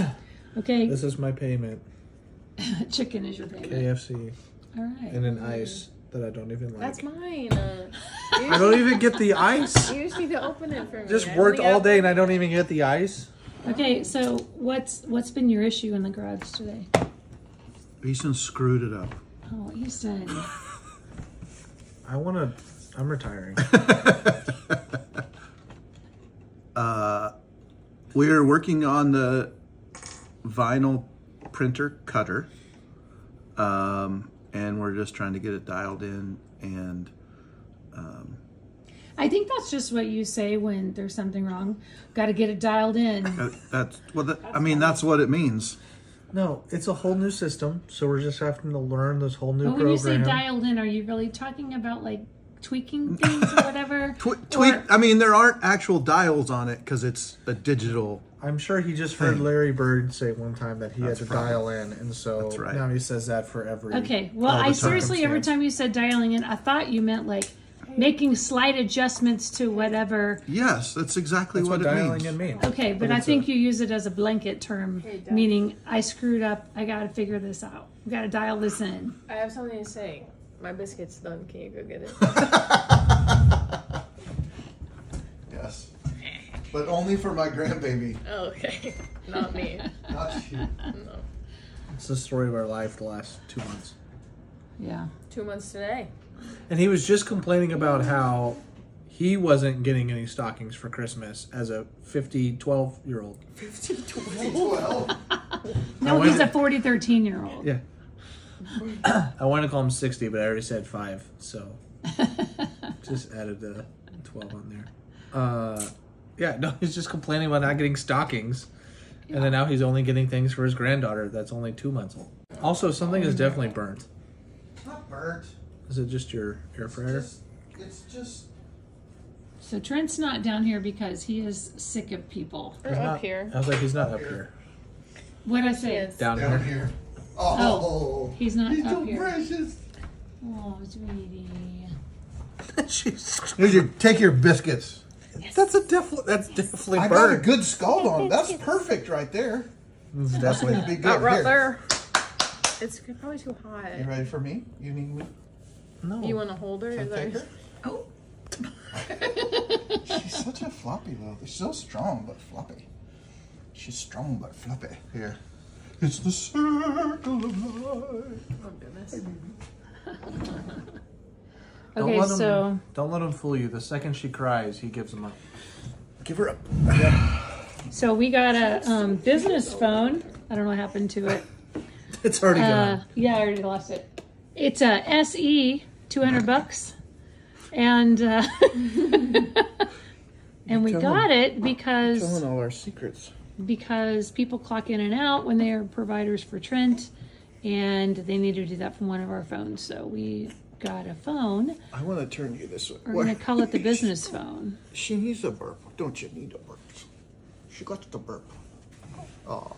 Okay, This is my payment. chicken is your payment. KFC All right. and an ice that I don't even like. That's mine. Uh, I don't even get the ice. you just need to open it for me. Just I worked all day and I don't even get the ice. Okay, so what's what's been your issue in the garage today? Easton screwed it up. Oh, Easton. I want to. I'm retiring. uh, we're working on the vinyl printer cutter, um, and we're just trying to get it dialed in. And um, I think that's just what you say when there's something wrong. Got to get it dialed in. that's well, that, I mean, that's what it means. no, it's a whole new system, so we're just having to learn this whole new But when you say program. dialed in, are you really talking about like tweaking things or whatever? Tw- tweak. I mean, there aren't actual dials on it because it's a digital. I'm sure he just heard Thing. Larry Bird say one time that he That's had to right. dial in, and so That's right. now he says that for every. Okay, well, I seriously, every time you said dialing in, I thought you meant like making slight adjustments to whatever. Yes, that's exactly That's what, what, it dialing means. in means. Okay, but But I think a- you use it as a blanket term, meaning I screwed up. I got to figure this out. We got to dial this in. I have something to say. My biscuit's done. Can you go get it? Yes, but only for my grandbaby, oh, okay. Not me. not you. No. It's the story of our life the last two months. Yeah. Two months today. And he was just complaining about how he wasn't getting any stockings for Christmas as a 50, 12 year old. Well, No, went- he's a 40, 13 year old. Yeah. I want to call him 60, but I already said five, so just added the 12 on there. Uh, yeah, no, he's just complaining about not getting stockings. And then now he's only getting things for his granddaughter that's only two months old. Also, something is oh, definitely burnt. not burnt. Is it just your air fryer? It's, it's just So Trent's not down here because he is sick of people. Or He's up here. I was like, he's not up here. What'd I say? Yes. Down, down here. here. Oh, oh. He's not he's up so here. precious. Oh, sweetie. She's- Here's your take your biscuits. That's a definitely that's definitely I got a good scald on. That's perfect right there. It's definitely gonna be good. Not right there. It's probably too hot. You ready for me? You need me? no. You want to hold her? Is that- her? Oh. She's such a floppy little. She's so strong but floppy. She's strong but floppy. Here. It's the circle of life. Oh goodness. Don't Okay, let him, so don't let him fool you. The second she cries, he gives him up. Give her up. so we got a um, business phone. I don't know what happened to it. It's already Uh, gone. yeah, I already lost it. It's a SE, two hundred bucks, and uh, and we Telling- got it because Telling all our secrets. because people clock in and out when they are providers for Trent, and they need to do that from one of our phones. So we got a phone. I want to turn you this way. We're gonna call it the business phone. She needs a burp. Don't you need a burp? She got the burp. Oh,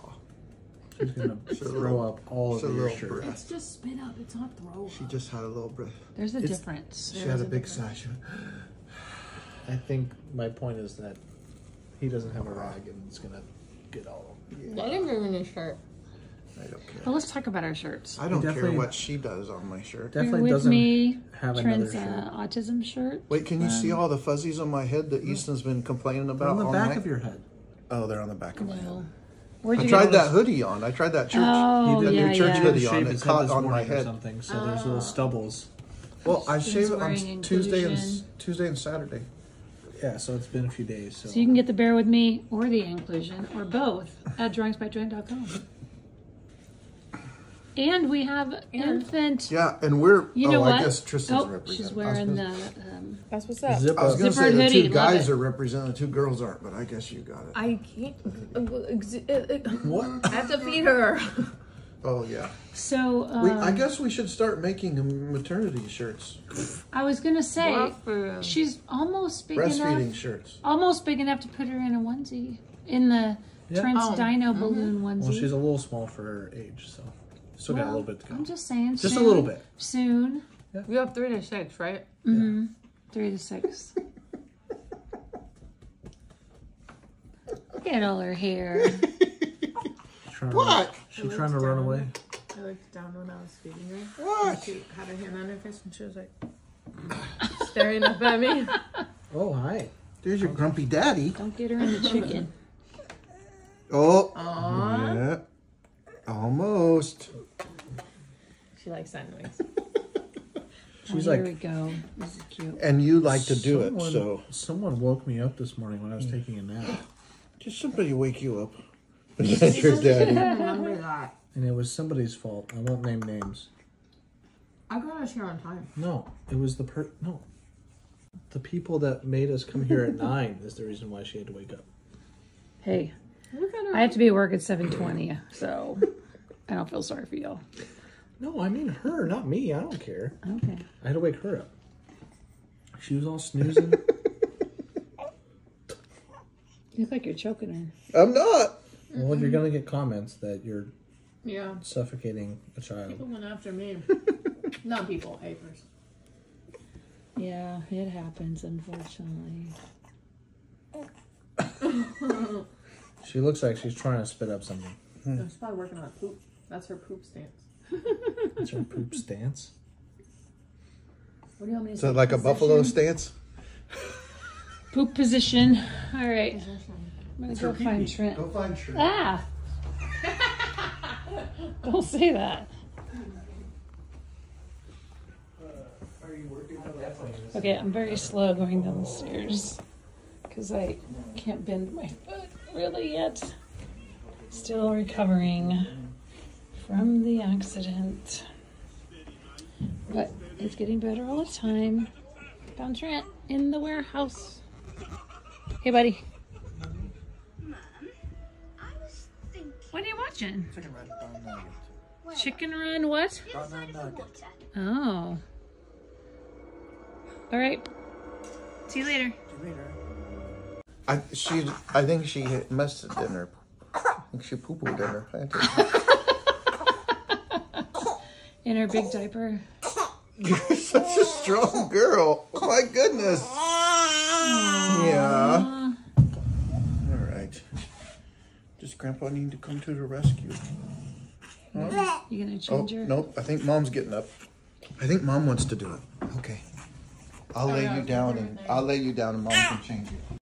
She's gonna throw up all it's over a your shirt. breath. just spit up. It's not throw. up. She just had a little breath. There's a It's- difference. She had a big sigh. She went, I think my point is that he doesn't have a rag and it's gonna get all. Let him ruin his shirt. I don't care. Well, let's talk about our shirts. I don't care what she does on my shirt. Here Definitely with doesn't me, have Trent's another shirt. uh, autism shirt. Wait, can you see Um, all the fuzzies on my head that Easton's been complaining They're about on the all back night? of your head. Oh, they're on the back of my head. No. Where'd I you tried that those? hoodie on. I tried that church. Oh, He did yeah, your church yeah. hoodie on. his It head caught this on my morning or head. something, so there's little stubbles. Well, I shave it on Tuesday and. Tuesday and Saturday. Yeah, so it's been a few days. So, So you can get the Bear With Me or the Inclusion or both at drawingsbytrent.com. And we have infant. Yeah, and we're. You know oh, what? I guess Tristan's oh, representing. she's wearing gonna- the. Um, That's what's up. zip I was going to say the hoodie, two guys are representing, the two girls aren't, but I guess you got it. I can't. uh, exi- uh, uh, What? I have to feed her. Oh yeah. so um, We, I guess we should start making maternity shirts, I was gonna say Waffle. she's almost big breastfeeding enough, shirts. almost big enough to put her in a onesie in the Yeah. Trent's Oh. Dino balloon onesie. Well, she's a little small for her age, so still got a little bit to go. I'm just saying. Just a little bit. Soon. You have three to six, right? Mm-hmm. Three to six. Look at all her hair. trying What? To, she trying to run away? I looked down when I was feeding her. What? She had her hand on her face and she was like staring up at me. Oh hi. There's your grumpy daddy. Don't get her in the chicken. Oh. Aww. Yeah. Almost. She likes that noise. She's oh, like- here we go. This is cute. And you like to do someone, it, so someone woke me up this morning when I was mm. taking a nap, just somebody wake you up. That's your daddy. remember that. and it was somebody's fault. I won't name names. I got us here on time. No, it was the per no. The people that made us come here at nine is the reason why she had to wake up. Hey, Look at her. I have to be at work at seven twenty, so I don't feel sorry for y'all. No, I mean her, not me. I don't care. Okay. I had to wake her up. She was all snoozing. You look like you're choking her. I'm not. well, you're gonna get comments that you're yeah. suffocating a child. People went after me. Not people, Apers. Yeah, it happens, unfortunately. She looks like she's trying to spit up something. She's probably working on poop. That's her poop stance. That's her poop stance. What do you want me to Is say? that like a buffalo Position? stance? Poop position. All right. I'm gonna go find Trent. Go find Trent. Ah! Don't say that. Okay, I'm very slow going down the stairs because I can't bend my foot really yet. Still recovering from the accident. But it's getting better all the time. Found Trent in the warehouse. Hey, buddy. I was thinking. What are you watching? Chicken Run Brown Chicken Run what? Inside of the water. Oh. All right. See you later. I she I think she messed it in her. I think she poo pooed in her panties. In her big diaper. You're such a strong girl. Oh my goodness. Yeah. All right. Does Grandpa need to come to the rescue? You gonna Oh, change her? nope. I think Mom's getting up. I think Mom wants to do it. Okay. I'll lay you down and I'll lay you down and Mom can change you.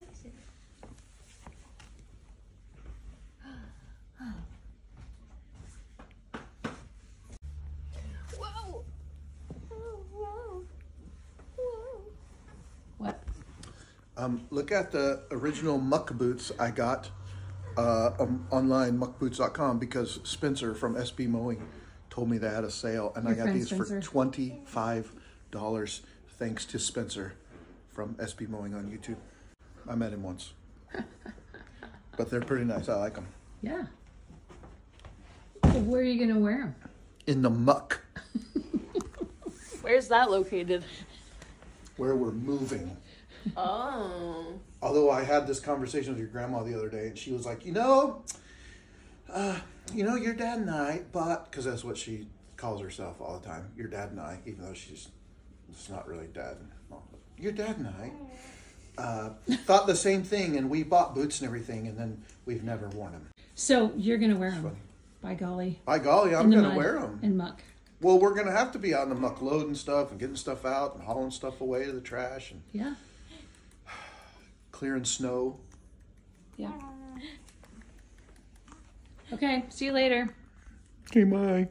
Look at the original muck boots I got uh, um, online, muckboots.com, because Spencer from SB Mowing told me they had a sale, and I got these Spencer? for twenty-five dollars, thanks to Spencer from SB Mowing on YouTube. I met him once, but they're pretty nice. I like them. Yeah. Where are you gonna wear them? In the muck, Where's that located? where we're moving. Oh. Although I had this conversation with your grandma the other day, and she was like, you know, uh, you know, your dad and I, but because that's what she calls herself all the time, your dad and I, even though she's it's not really dad and mom. Your dad and I uh, thought the same thing, and we bought boots and everything, and then we've never worn them. So you're gonna wear them. By golly. By golly, I'm gonna mud wear them. And muck. Well, we're gonna have to be out in the muck loading stuff and getting stuff out and hauling stuff away to the trash and Yeah. Clearing snow. Yeah. Okay. See you later. Okay, bye.